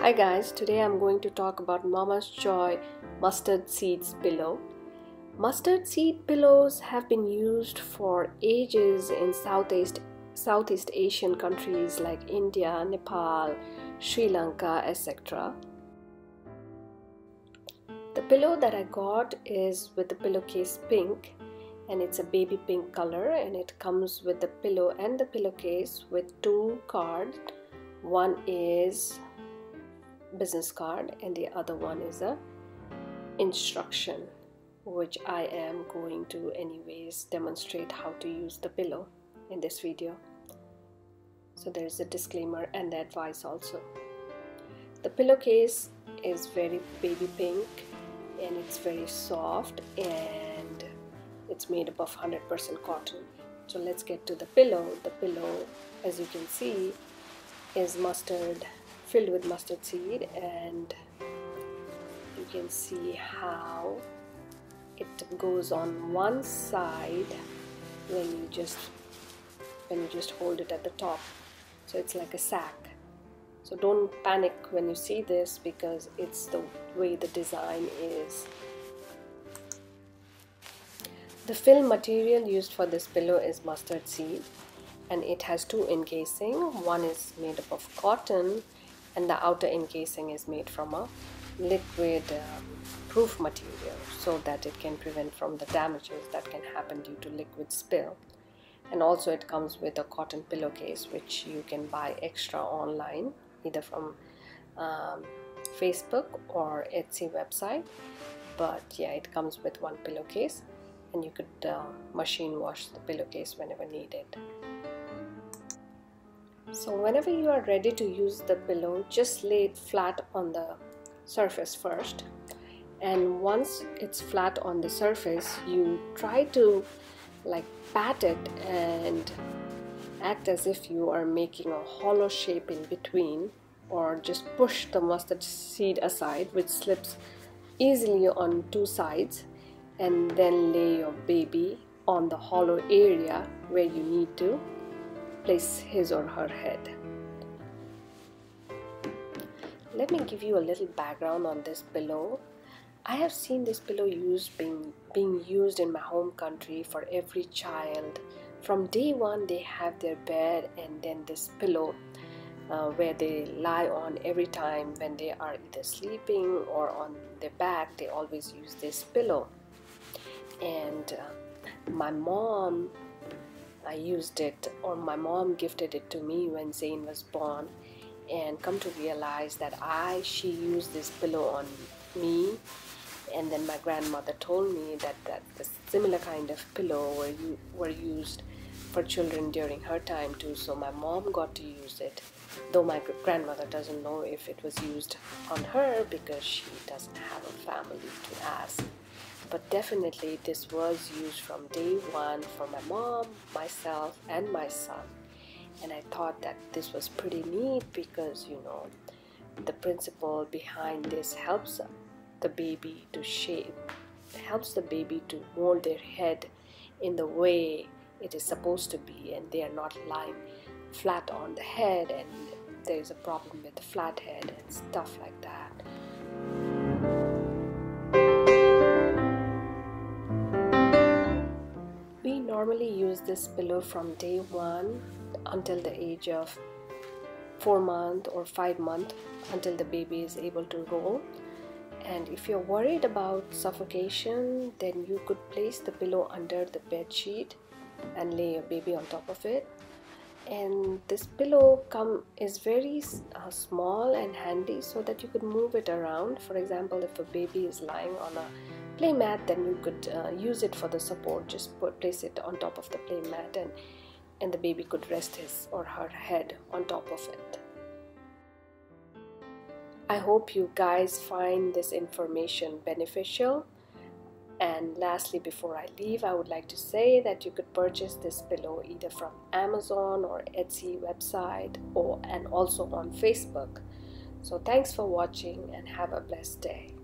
Hi guys, today I'm going to talk about MommasJoy mustard seeds pillow. Mustard seed pillows have been used for ages in Southeast Southeast Asian countries like India, Nepal, Sri Lanka, etc. The pillow that I got is with the pillowcase pink and it's a baby pink color and it comes with the pillow and the pillowcase with two cards. One is business card and the other one is a instruction which I am going to anyways demonstrate how to use the pillow in this video. So there is a disclaimer and the advice also. The pillowcase is very baby pink and it's very soft and it's made up of 100% cotton. So let's get to the pillow. The pillow as you can see is mustard filled with mustard seed and you can see how it goes on one side when you just when you just hold it at the top. So it's like a sack. So don't panic when you see this because it's the way the design is. The fill material used for this pillow is mustard seed and it has two encasing. One is made up of cotton and the outer encasing is made from a liquid um, proof material so that it can prevent from the damages that can happen due to liquid spill. And also it comes with a cotton pillowcase which you can buy extra online either from um, Facebook or Etsy website. But yeah it comes with one pillowcase and you could uh, machine wash the pillowcase whenever needed so whenever you are ready to use the pillow, just lay it flat on the surface first. And once it's flat on the surface, you try to like pat it and act as if you are making a hollow shape in between or just push the mustard seed aside which slips easily on two sides and then lay your baby on the hollow area where you need to place his or her head. Let me give you a little background on this pillow. I have seen this pillow used being being used in my home country for every child. From day one, they have their bed and then this pillow uh, where they lie on every time when they are either sleeping or on their back. They always use this pillow. And uh, my mom I used it, or my mom gifted it to me when Zane was born, and come to realize that I she used this pillow on me, and then my grandmother told me that that the similar kind of pillow were were used for children during her time too. So my mom got to use it, though my grandmother doesn't know if it was used on her because she doesn't have a family to ask but definitely this was used from day one for my mom, myself, and my son. And I thought that this was pretty neat because you know the principle behind this helps the baby to shape, helps the baby to mold their head in the way it is supposed to be, and they are not lying flat on the head, and there is a problem with the flat head and stuff like that. Normally use this pillow from day one until the age of four month or five month until the baby is able to roll. And if you're worried about suffocation then you could place the pillow under the bed sheet and lay your baby on top of it. And this pillow come is very uh, small and handy so that you could move it around. For example if a baby is lying on a play mat then you could uh, use it for the support just put, place it on top of the play mat and and the baby could rest his or her head on top of it I hope you guys find this information beneficial and lastly, before I leave, I would like to say that you could purchase this pillow either from Amazon or Etsy website or and also on Facebook. So thanks for watching and have a blessed day.